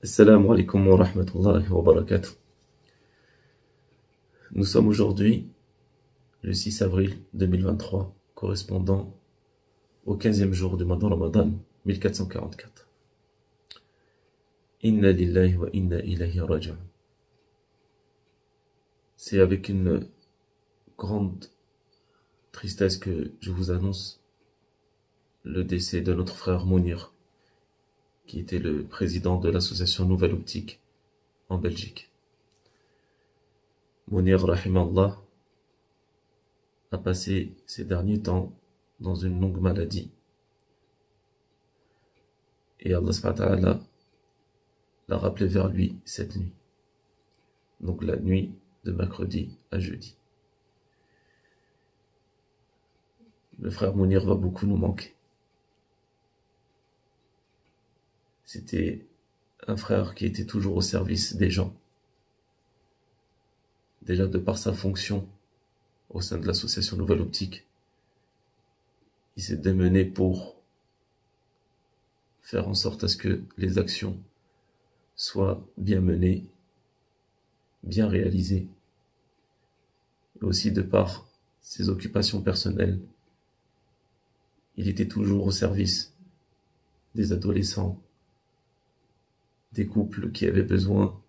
Assalamu alaikum wa rahmatullahi wa barakatuh. Nous sommes aujourd'hui le 6 avril 2023, correspondant au 15e jour du mois Ramadan 1444. Inna lillahi wa inna ilayhi. C'est avec une grande tristesse que je vous annonce le décès de notre frère Mounir, qui était le président de l'association Nouvelle Optique en Belgique. Mounir Rahimallah a passé ces derniers temps dans une longue maladie. Et Allah l'a rappelé vers lui cette nuit. Donc la nuit de mercredi à jeudi. Le frère Mounir va beaucoup nous manquer. C'était un frère qui était toujours au service des gens. Déjà de par sa fonction au sein de l'association Nouvelle Optique, il s'est démené pour faire en sorte à ce que les actions soient bien menées, bien réalisées, et aussi de par ses occupations personnelles, il était toujours au service des adolescents, des couples qui avaient besoin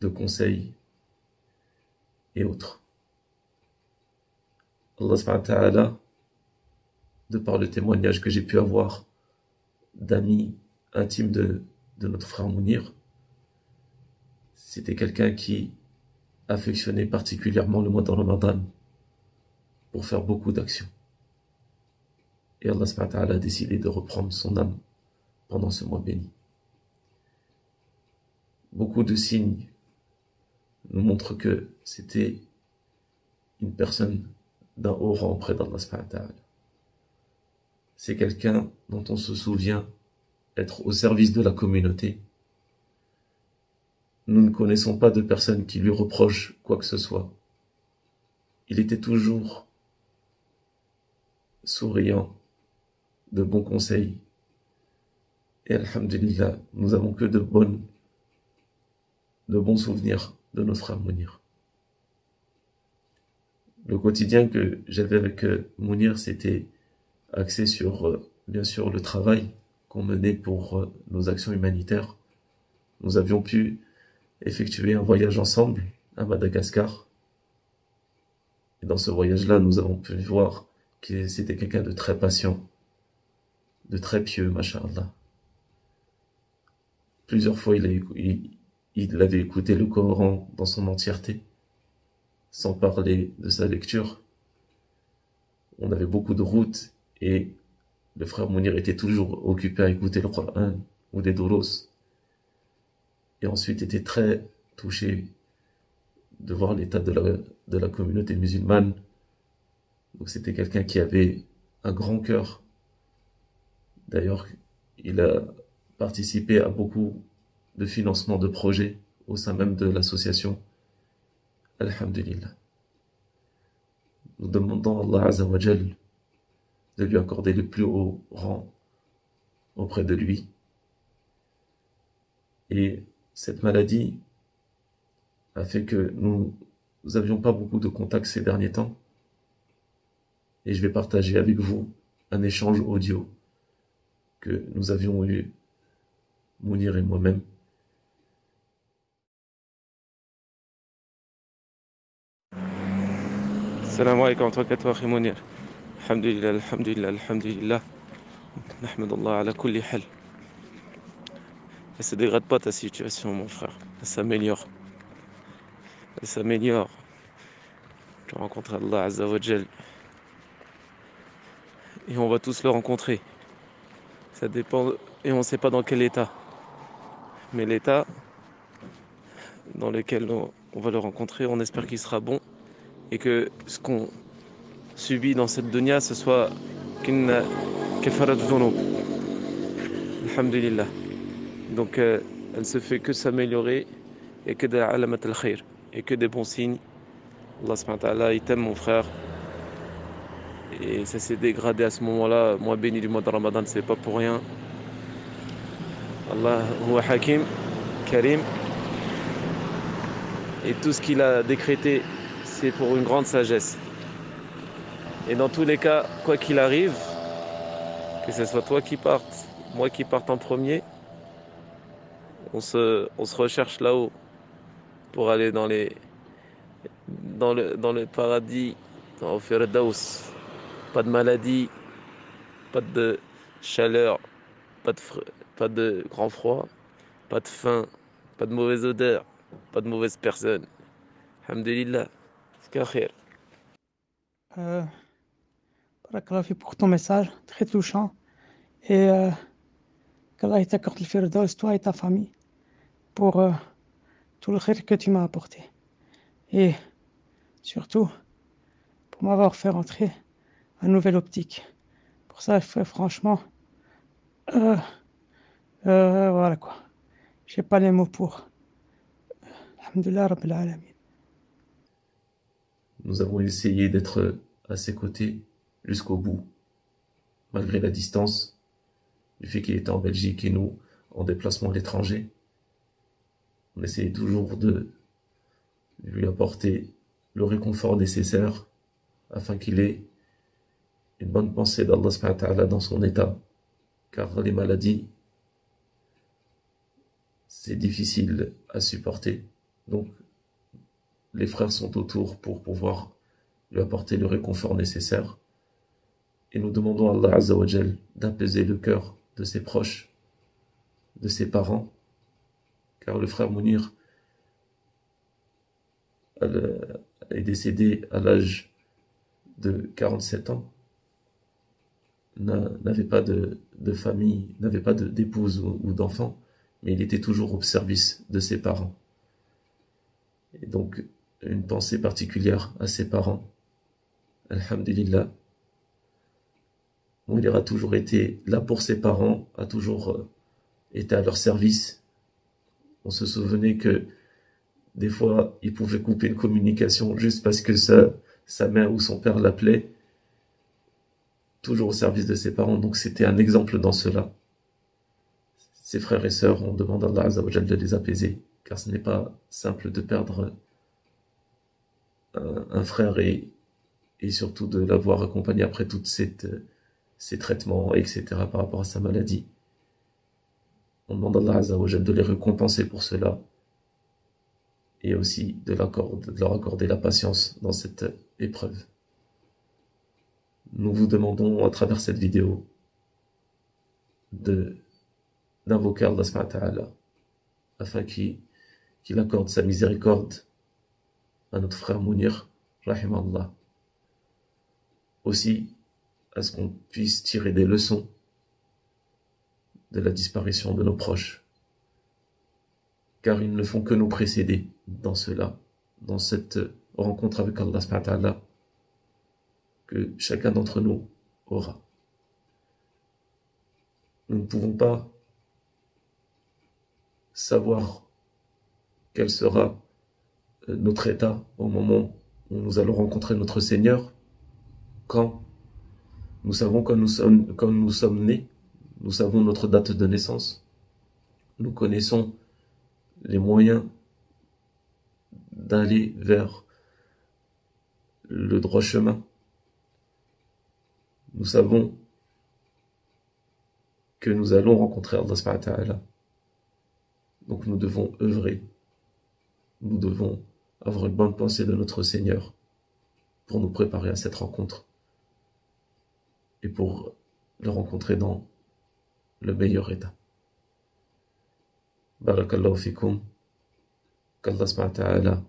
de conseils et autres. Allah subhanahu de par le témoignage que j'ai pu avoir d'amis intimes de, notre frère Mounir, c'était quelqu'un qui affectionnait particulièrement le mois de Ramadan pour faire beaucoup d'actions. Et Allah subhanahu a décidé de reprendre son âme pendant ce mois béni beaucoup de signes nous montrent que c'était une personne d'un haut rang près d'Allah C'est quelqu'un dont on se souvient être au service de la communauté. Nous ne connaissons pas de personne qui lui reproche quoi que ce soit. Il était toujours souriant, de bons conseils. Et Alhamdulillah, nous avons que de bonnes de bons souvenirs de notre Mounir. Le quotidien que j'avais avec euh, Mounir, c'était axé sur, euh, bien sûr, le travail qu'on menait pour euh, nos actions humanitaires. Nous avions pu effectuer un voyage ensemble à Madagascar. Et dans ce voyage-là, nous avons pu voir que c'était quelqu'un de très patient, de très pieux, machallah. Plusieurs fois, il a, il, il avait écouté le Coran dans son entièreté, sans parler de sa lecture. On avait beaucoup de routes et le frère Mounir était toujours occupé à écouter le Coran ou des doros. Et ensuite était très touché de voir l'état de la, de la communauté musulmane. Donc c'était quelqu'un qui avait un grand cœur. D'ailleurs, il a participé à beaucoup de financement de projets au sein même de l'association. Alhamdulillah. Nous demandons à Allah Azzawajal de lui accorder le plus haut rang auprès de lui. Et cette maladie a fait que nous n'avions pas beaucoup de contacts ces derniers temps. Et je vais partager avec vous un échange audio que nous avions eu, Mounir et moi-même, السلام عليكم ورحمة الله وبركاته أخي منير الحمد لله الحمد لله الحمد لله نحمد الله على كل حال Elle se dégrade pas ta situation mon frère, elle s'améliore. Elle s'améliore. Tu rencontres Allah Azza wa Jal. Et on va tous le rencontrer. Ça dépend et on ne sait pas dans quel état. Mais l'état dans lequel on va le rencontrer, on espère qu'il sera bon et que ce qu'on subit dans cette dunya ce soit qu'une kafarat dhunub alhamdulillah. Donc euh, elle se fait que s'améliorer et que de alamat al khair et que des bons signes. Allah subhanahu wa ta'ala il t'aime mon frère. Et ça s'est dégradé à ce moment-là. Moi béni du mois de Ramadan c'est pas pour rien. Allah huwa hakim Karim. Et tout ce qu'il a décrété, c'est pour une grande sagesse. Et dans tous les cas, quoi qu'il arrive, que ce soit toi qui partes, moi qui parte en premier, on se, on se recherche là-haut pour aller dans les dans le, dans le paradis, au Firdaus. Pas de maladie, pas de chaleur, pas de, pas de grand froid, pas de faim, pas de mauvaise odeur, pas de mauvaise personne. Alhamdulillah, Euh, pour ton message, très touchant. Et euh, qu'Allah t'accorde le Firdaus, toi et ta famille, pour euh, tout le khair que tu m'as apporté. Et surtout, pour m'avoir fait rentrer une nouvelle optique. Pour ça, franchement, euh, voilà quoi. J'ai pas les mots pour. Alhamdulillah Rabbil Alamin. Nous avons essayé d'être à ses côtés jusqu'au bout, malgré la distance, du fait qu'il était en Belgique et nous en déplacement à l'étranger. On essayait toujours de lui apporter le réconfort nécessaire afin qu'il ait une bonne pensée d'Allah dans son état. Car les maladies, c'est difficile à supporter. Donc, les frères sont autour pour pouvoir lui apporter le réconfort nécessaire. Et nous demandons à Allah Azzawajal d'apaiser le cœur de ses proches, de ses parents, car le frère Mounir est décédé à l'âge de 47 ans, n'avait pas de, famille, n'avait pas d'épouse ou, d'enfant, mais il était toujours au service de ses parents. Et donc, une pensée particulière à ses parents. Alhamdulillah. il aura toujours été là pour ses parents, a toujours euh, été à leur service. On se souvenait que des fois, il pouvait couper une communication juste parce que sa, sa mère ou son père l'appelait. Toujours au service de ses parents. Donc c'était un exemple dans cela. Ses frères et sœurs, on demande à Allah de les apaiser. Car ce n'est pas simple de perdre un, frère et, et surtout de l'avoir accompagné après tous ces traitements, etc. par rapport à sa maladie. On demande à Allah Azzawajal de les récompenser pour cela et aussi de, de leur accorder la patience dans cette épreuve. Nous vous demandons à travers cette vidéo de d'invoquer Allah afin qu'il accorde sa miséricorde à notre frère Mounir, Allah. Aussi, à ce qu'on puisse tirer des leçons de la disparition de nos proches car ils ne font que nous précéder dans cela, dans cette rencontre avec Allah que chacun d'entre nous aura. Nous ne pouvons pas savoir quel sera notre état au moment où nous allons rencontrer notre Seigneur, quand nous savons quand nous sommes, nés, nous savons notre date de naissance, nous connaissons les moyens d'aller vers le droit chemin. Nous savons que nous allons rencontrer Allah Donc nous devons œuvrer. Nous devons avoir une bonne pensée de notre Seigneur pour nous préparer à cette rencontre et pour le rencontrer dans le meilleur état. Barakallahu fikum. Qu'Allah ta'ala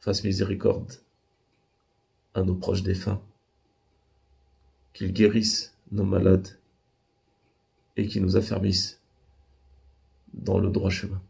fasse miséricorde à nos proches défunts, qu'il guérisse nos malades et qu'il nous affermisse dans le droit chemin.